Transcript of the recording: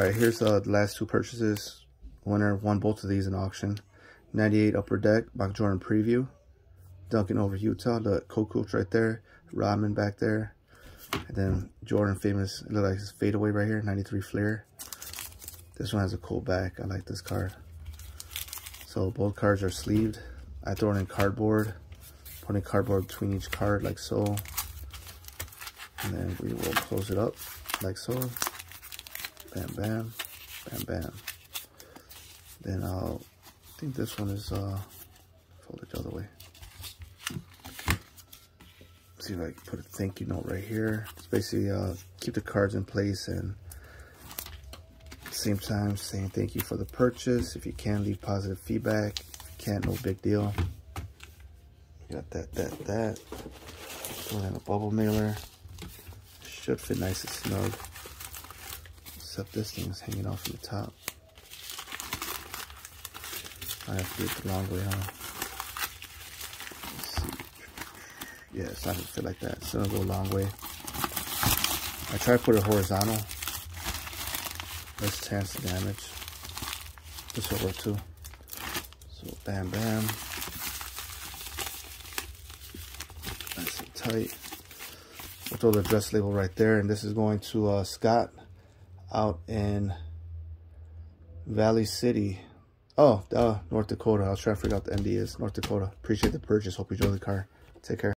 All right, here's uh, the last two purchases. Winner won both of these in auction. 98 Upper Deck, Mike Jordan Preview. Duncan over Utah, the Coco's right there. Rodman back there. And then Jordan famous, it looks like his fadeaway right here, 93 Fleer. This one has a cool back. I like this card. So both cards are sleeved. I throw it in cardboard. Putting cardboard between each card like so. And then we will close it up like so. Bam, bam, bam, bam. Then I'll, I think this one is uh, folded the other way. See if I can put a thank you note right here. It's basically uh, keep the cards in place and same time saying thank you for the purchase. If you can, leave positive feedback. You can't, no big deal. got that, that, that. Throw in a bubble mailer. Should fit nice and snug except this thing is hanging off the top. I have to do it the long way, huh? Yeah, it's not gonna fit like that. It's gonna go a long way. I try to put it horizontal. Less chance of damage. This will work too. So bam bam. Nice and tight. We'll throw the address label right there, and this is going to uh, Scott out in Valley City. Oh, uh, North Dakota. I was trying to figure out the ND is. North Dakota. Appreciate the purchase. Hope you enjoy the car. Take care.